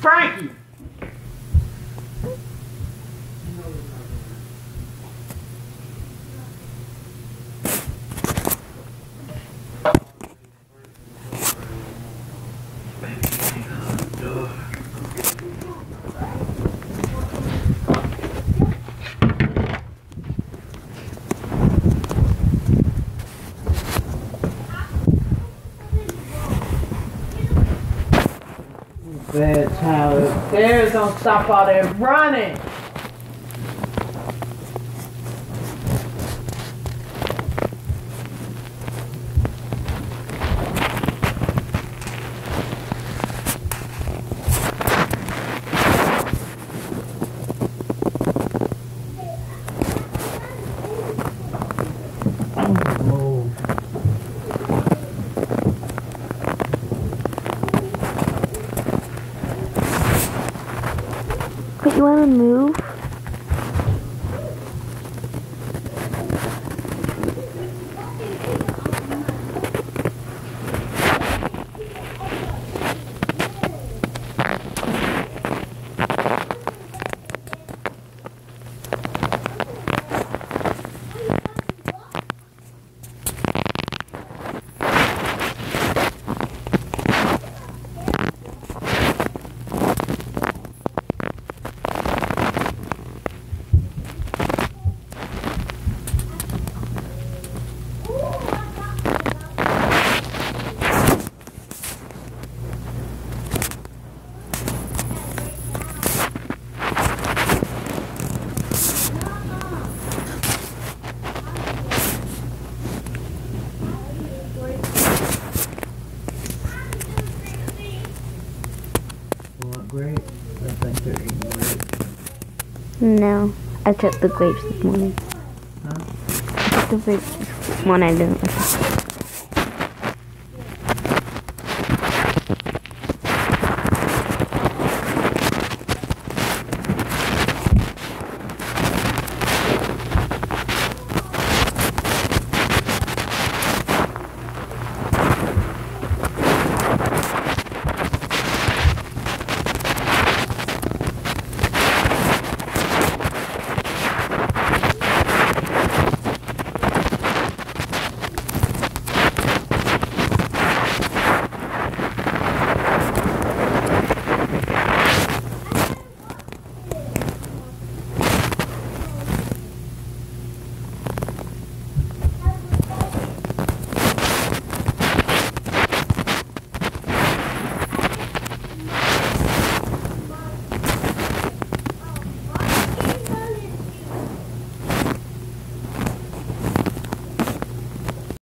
Frankie. That's how bears don't stop all that running. You wanna move? Want grapes? I think they're eating grapes. No. I took the grapes this morning. Huh? I took the grapes this morning. I didn't.